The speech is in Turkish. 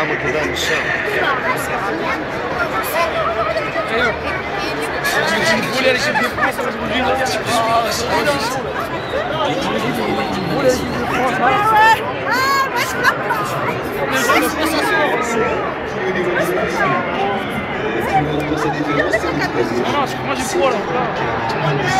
Ama kadar nişan. Yok. Şimdi bu yarışı bir pas alacak. dans. Ah non, non, moi j'ai quoi là